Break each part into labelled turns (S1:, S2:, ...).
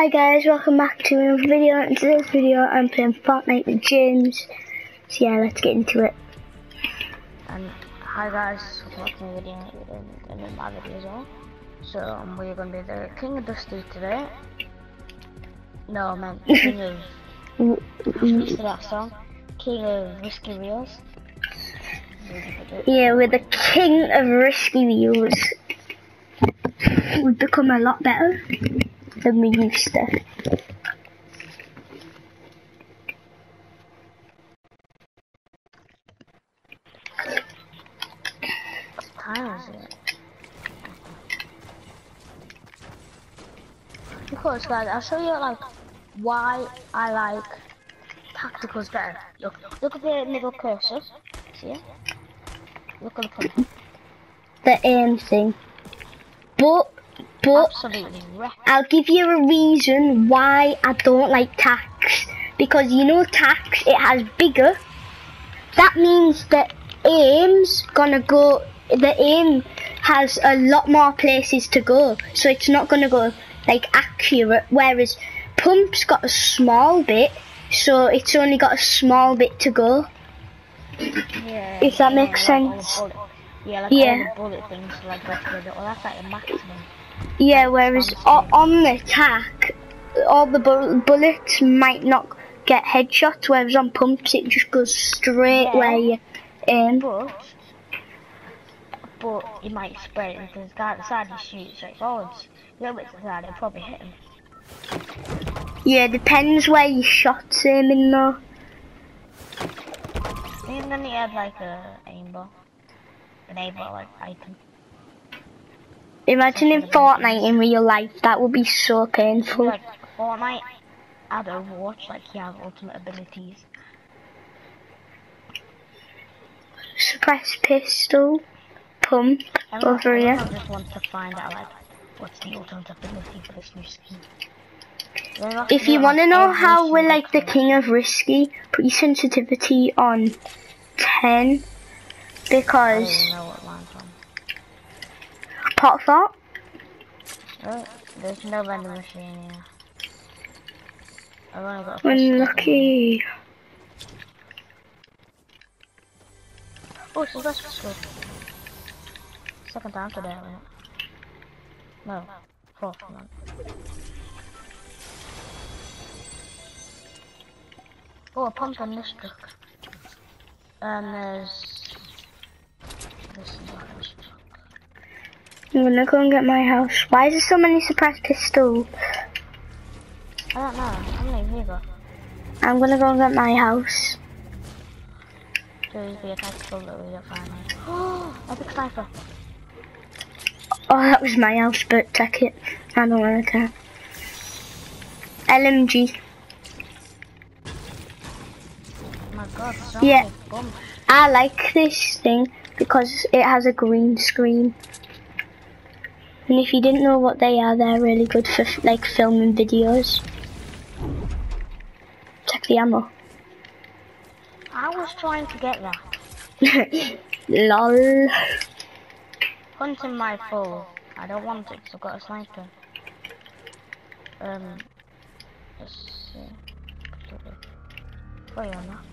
S1: Hi guys, welcome back to another video. In today's video, I'm playing Fortnite with James. So yeah, let's get into it.
S2: And hi guys, welcome to video in, in my video as well. So um, we're gonna be the King of Dusty today. No, man, King of what's that song? King of Risky Wheels.
S1: Yeah, we're the king of risky wheels. We've become a lot better than we used to.
S2: What time is it? Of course, guys, I'll show you like why I like tacticals better. Look, look at the middle cursor. See it? Look at the pump.
S1: The aim thing. But, but, I'll give you a reason why I don't like tax. Because you know tax, it has bigger. That means that aim's gonna go, the aim has a lot more places to go. So it's not gonna go like accurate. Whereas pump's got a small bit, so it's only got a small bit to go.
S2: Yeah.
S1: If that
S2: yeah,
S1: makes
S2: like the
S1: sense.
S2: bullet- Yeah, like
S1: Yeah.
S2: all the bullet things, like the, well, that's like a maximum.
S1: Yeah, whereas on the attack, all the bu- bullets might not get headshots, whereas on pumps it just goes straight
S2: Yeah.
S1: where you aim.
S2: But, but you might spread it because the guy at the shoot straight forwards. A little bit to the side, it'll probably hit him.
S1: Yeah, depends where your shot's aiming though.
S2: Even then he had like a aimbot. An aimbot like item.
S1: Imagine in Fortnite in real life, that would be so painful.
S2: Like Fortnite had Overwatch, like he has ultimate abilities.
S1: Suppress pistol, pump, over
S2: I
S1: here.
S2: just want to find out like what's the ultimate ability for this new skin.
S1: If you want to know
S2: oh,
S1: how we're like the king of risky, put your sensitivity on 10
S2: I
S1: because
S2: don't even know what line's on.
S1: pot thought.
S2: Oh, there's no vending machine here. I've only got a
S1: Unlucky.
S2: Oh, she's got school. Second time today, I went. No, fourth one. Oh, a pump on this truck. And there's this is not this truck.
S1: I'm gonna go and get my house. Why is there so many suppressed pistols?
S2: I don't know. How many have you got?
S1: I'm gonna go and get my house.
S2: There be a tactical that we don't find. Oh, epic sniper.
S1: Oh, that was my house, but take it. I don't want to care. LMG.
S2: Oh my god, so
S1: Yeah. I like this thing because it has a green screen. And if you didn't know what they are, they're really good for like filming videos. Check the ammo.
S2: I was trying to get that.
S1: Lol.
S2: Hunting my foe. I don't want it because I've got a sniper. Um, let's see. Where you not?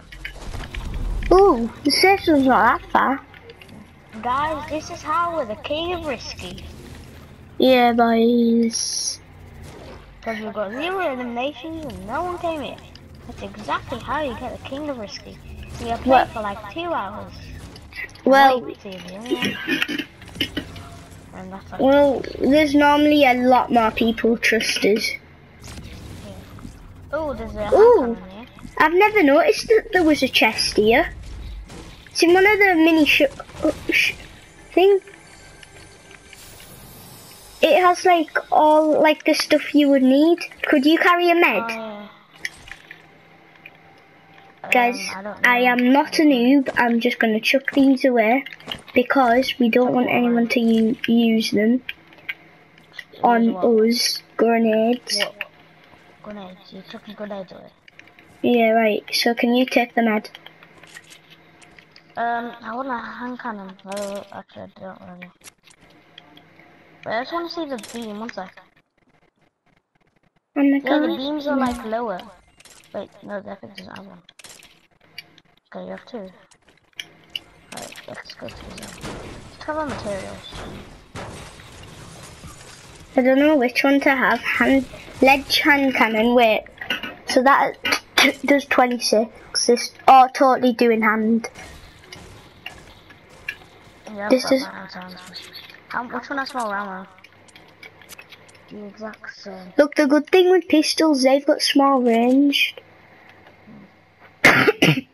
S1: Ooh, the safe zone's not that far.
S2: Guys, this is how we're the king of risky.
S1: Yeah, boys.
S2: Because we've got zero eliminations and no one came in. That's exactly how you get the king of risky. We have played
S1: What?
S2: for like two hours.
S1: Well,
S2: Wait, see the other one. And that's like,
S1: well, there's normally a lot more people trust us.
S2: oh, there's a
S1: Ooh.
S2: handgun in here.
S1: I've never noticed that there was a chest here. It's in one of the mini sh- uh, sh- thing. It has like all like the stuff you would need. Could you carry a med?
S2: yeah.
S1: Guys,
S2: Um, I,
S1: I am not a noob. I'm just gonna chuck these away because we don't want anyone to use them on us. Grenades.
S2: What? Grenades. You're chucking grenades away.
S1: Yeah, right. So can you take the med?
S2: Um, I want a hand cannon. Oh, actually, I don't really. I just want to see the beam. One sec.
S1: Oh my
S2: Yeah, the beams are like lower. Wait, no, the epic doesn't have one. Okay, you have two. Alright, let's go to the zone. Let's cover materials.
S1: I don't know which one to have. Hand, ledge hand cannon. Wait. So that does 26. This oh, totally doing hand.
S2: Yeah,
S1: This is-
S2: my hands on this. Um, which one has more ammo? The exact same.
S1: Look, the good thing with pistols, they've got small range.
S2: I've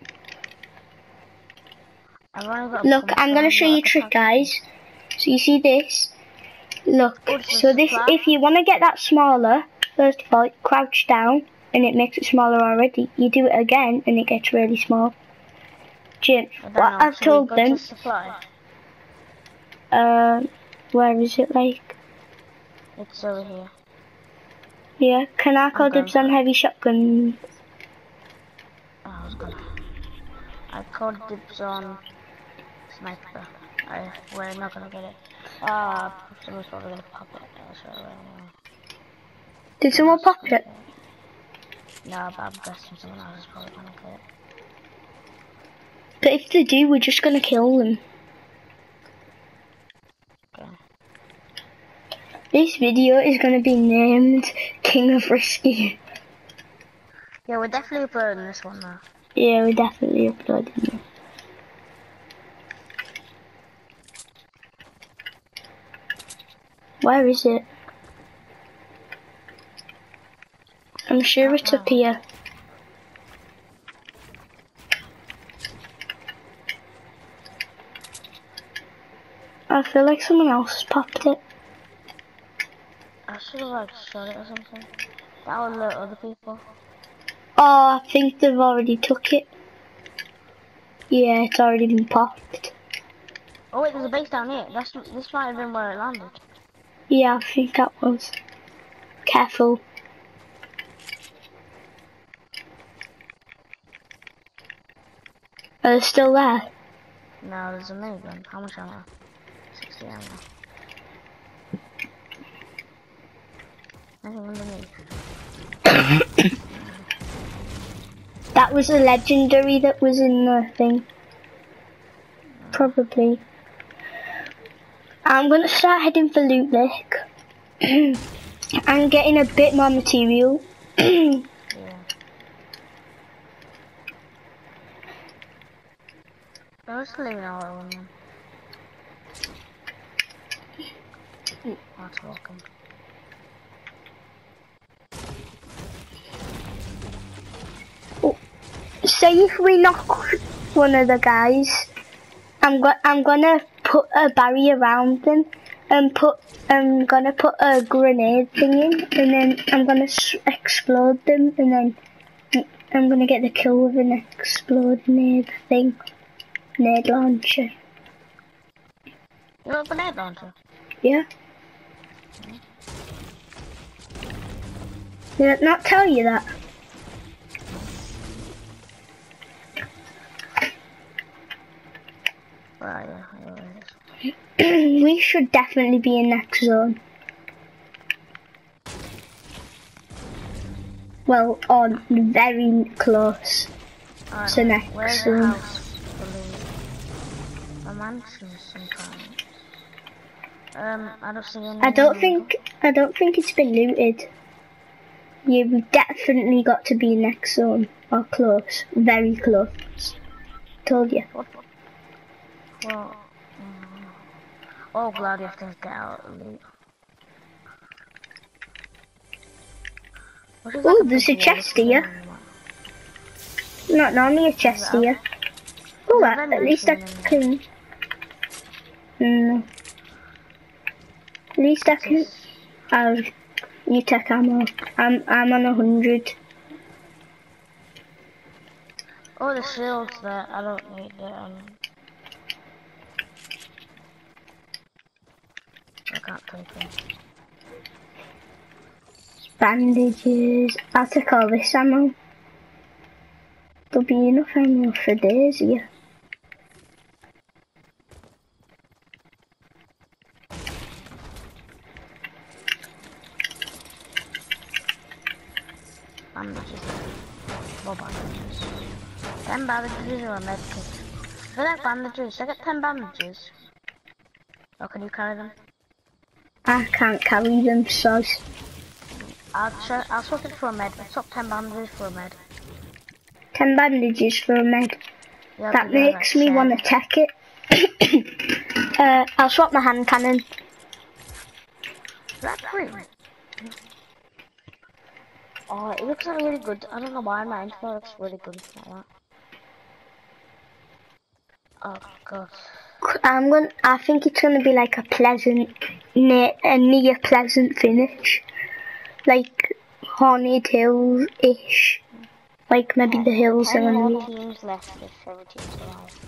S2: only got
S1: Look, I'm gonna show you a trick, guys. So you see this? Look.
S2: Oh,
S1: So this, if you want to get that smaller, first of all, crouch down, and it makes it smaller already. You do it again, and it gets really small. Jim, what
S2: know,
S1: I've told them. Um, where is it? Like,
S2: It's over here.
S1: yeah. Can I call dibs on heavy shotgun?
S2: Oh, I was gonna. I called dibs on sniper. I, we're not gonna get it. Ah, someone's probably gonna pop it. Uh, so, uh,
S1: Did someone pop it?
S2: no, but I'm guessing someone else is probably gonna get it.
S1: But if they do, we're just gonna kill them. This video is gonna be named King of Risky.
S2: Yeah, we're definitely uploading this one now.
S1: Yeah, we're definitely uploading it. Where is it? I'm sure it's up here. I feel like someone else has popped it.
S2: I should have like shot it or something. That would alert other people.
S1: Oh, I think they've already took it. Yeah, it's already been popped.
S2: Oh wait, there's a base down here. That's this might have been where it landed.
S1: Yeah, I think that was. Careful. Are they still there?
S2: No, there's a minigun. How much ammo? 60 ammo.
S1: That was a legendary that was in the thing. Probably. I'm gonna start heading for Loot Lake. I'm getting a bit more material.
S2: Yeah. I was leaving all them. That's welcome.
S1: Say if we knock one of the guys, I'm go- I'm gonna put a barrier around them and put I'm gonna put a grenade thing in, and then I'm gonna s- explode them, and then I'm gonna get the kill with an exploding thing, nade launcher.
S2: You a grenade launcher?
S1: Yeah. Mm-hmm. Did I not tell you that?
S2: Where are you? I know where it is.
S1: we should definitely be in next zone. Well, on very close.
S2: Alright,
S1: So next zone.
S2: house? A mansion sometimes. Um, I don't see.
S1: I don't think I don't think it's been looted. Yeah, we definitely got to be next zone or close, very close. Told you.
S2: What? Well, um, oh, glad you have to get out of loot. What is
S1: Ooh,
S2: like
S1: there's a chest here. Not normally a chest here. Oh, at, least I can. No. At least I can. Oh, you take ammo. I'm I'm on a hundred.
S2: Oh, the shields there. I don't need them. I can't take.
S1: Bandages. I'll take all this ammo. There'll be enough ammo for days here.
S2: bandages. More bandages. Ten bandages or a medkit. I like bandages. I get ten bandages. Or can you carry them?
S1: I can't carry them, so
S2: I'll try, I'll swap it for a med. Swap ten bandages for a med.
S1: ten bandages for a med.
S2: Yeah,
S1: That makes me want to take it. uh, I'll swap my hand cannon.
S2: That's that green? Oh, it looks really good. I don't know why my info looks really good like that. Oh god.
S1: I'm going. I think it's going to be like a pleasant, near a near pleasant finish, like Haunted Hills ish. Like maybe the hills are going to
S2: teams left every team's alive.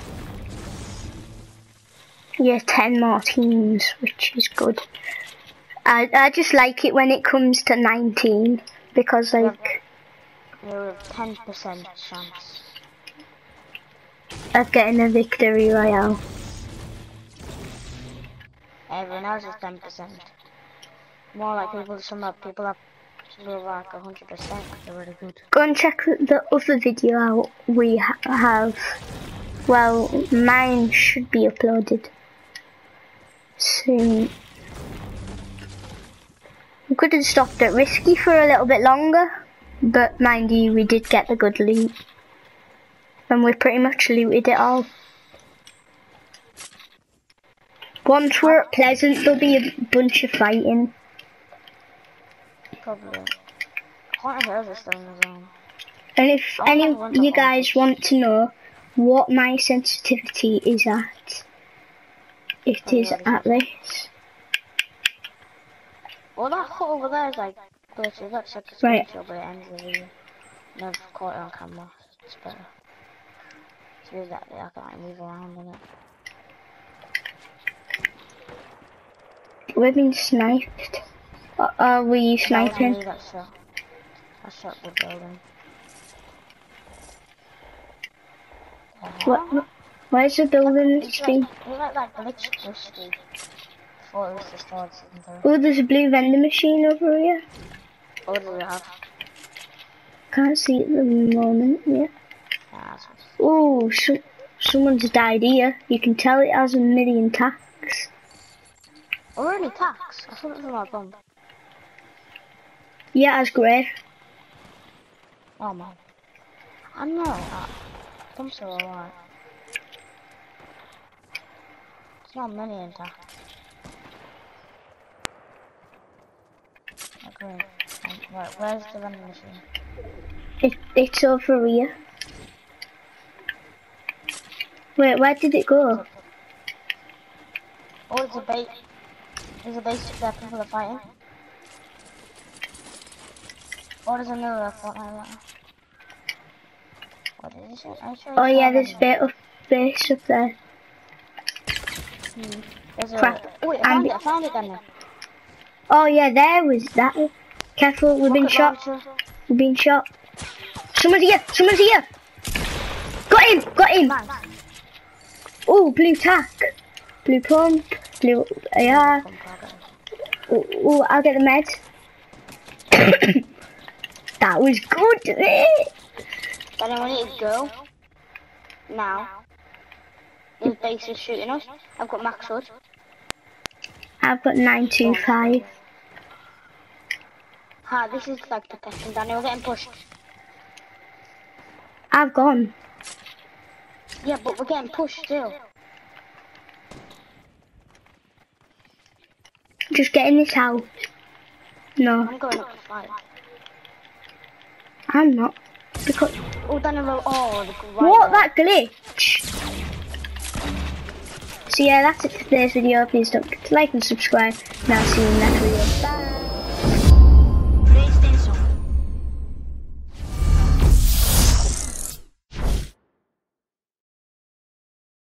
S1: yeah ten more teams, which is good. I I just like it when it comes to 19 because like
S2: You're a ten percent chance.
S1: of getting a victory royale.
S2: Everyone else is ten percent. More like people. Some of people have people like a hundred percent. They're really good.
S1: Go and check the other video out we ha- have. Well, mine should be uploaded soon. We could have stopped at risky for a little bit longer, but mind you, we did get the good loot. And we pretty much looted it all. Once we're at Pleasant, there'll be a bunch of fighting.
S2: Probably. Haunted Hills is still in the zone.
S1: And if
S2: I
S1: any of you guys want to know what my sensitivity is at, it
S2: Oh,
S1: is at this.
S2: Well, that hut over there is like glitches. That's like a
S1: Right.
S2: screenshot, but it ends video. And I've caught it on camera. It's better. To do that, I can't move around in it.
S1: We've been sniped. Uh, are we
S2: That was
S1: sniping?
S2: shot. I shot the building.
S1: What, where's the building
S2: It's like, like that glitched risky. Before it was the start season.
S1: Oh, there's a blue vending machine over here.
S2: What do we have?
S1: Can't see it at the moment. Yeah.
S2: Yeah,
S1: Oh, so, someone's died here. You can tell it has a million tacks.
S2: Oh, really? Tax? I thought it was my bomb.
S1: Yeah, that's great.
S2: Oh man. I know. Uh, bumps are alright. It's not many in tax. Okay. Right, where's the vending machine?
S1: It, it's over here. Wait, where did it go?
S2: Oh, there's a bait. There's a base there, people are fighting. What is another Fortnite one. What is it? I sure
S1: Oh yeah, there's
S2: a
S1: bit of base up there.
S2: Hmm. There's a.
S1: Crap.
S2: Oh, wait, I
S1: I'm-
S2: found it, I found it then. there.
S1: Oh yeah, there was that. Careful, we've been shot.
S2: launcher.
S1: We've been shot. Someone's here. Someone's here. Got him. Got him. Oh, blue tack. Blue pump. Yeah.
S2: Come, Carter.
S1: Oh, oh, I'll get the med. that was good.
S2: But we need to go. Now. This base is shooting us. I've got max hood.
S1: I've got 925.
S2: Ha, this is like the protection. Danny, we're getting pushed.
S1: I've gone.
S2: Yeah, but we're getting pushed still.
S1: Just get in this house. No, ah,
S2: I'm going up to fight.
S1: I'm not. Because
S2: Oh, Danny, we're oh, the
S1: what that glitch? So yeah, that's it for today's video. Please don't forget to like and subscribe. And I'll see you in the next video. Bye.